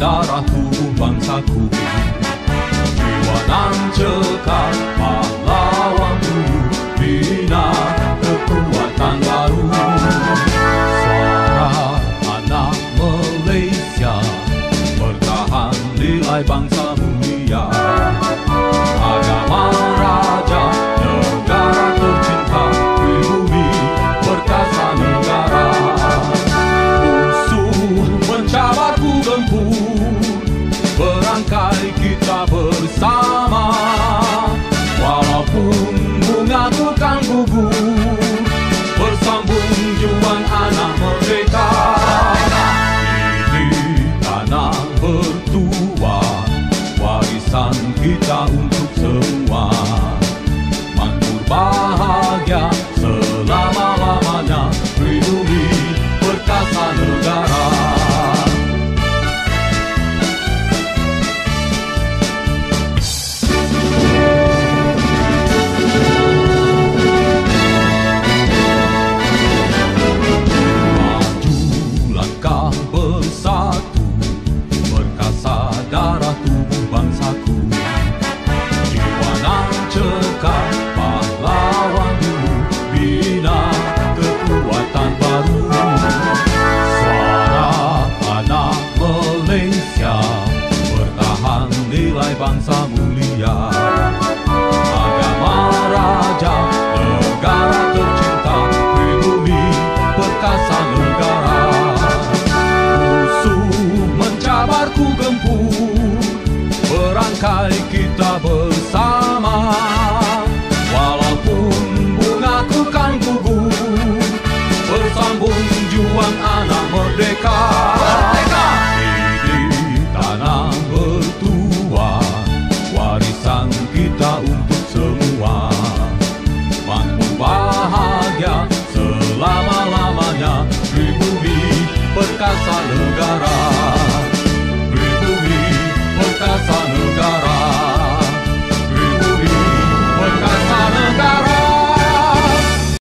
darahku bangsaku. Jiwa nan cekap pahlawan dulu Bina kekuatan baru Suara anak Malaysia, Bertahan nilai bangsamu. carro.